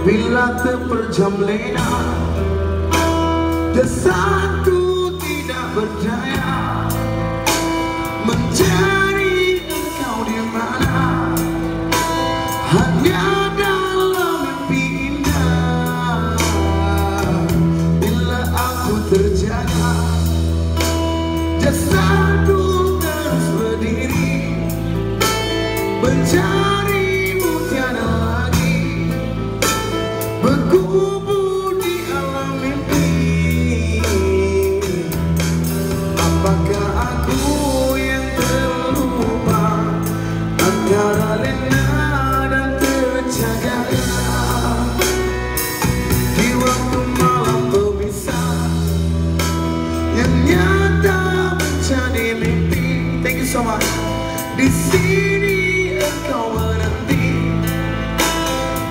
Bila terperjam lena Desaku tidak berdaya Mencari engkau di mana. Hanya dalam mimpi indah Bila aku terjaga Jasadku terus berdiri Mencarimu sama di sini engkau menanti.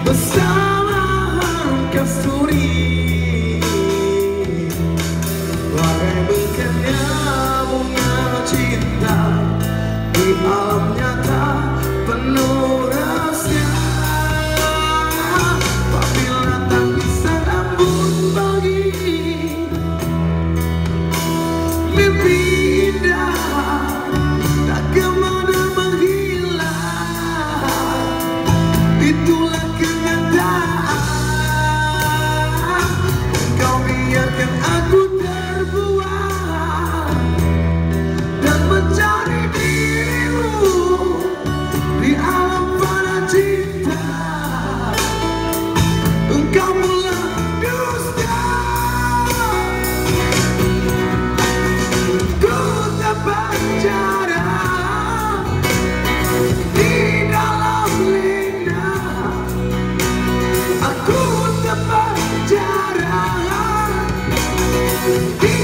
Bersama harum kasturi bagai bekalnya bunga cinta di alamnya. Peace.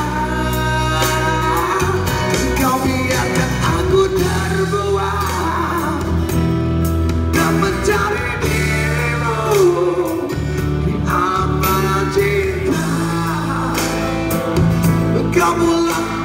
I'm love.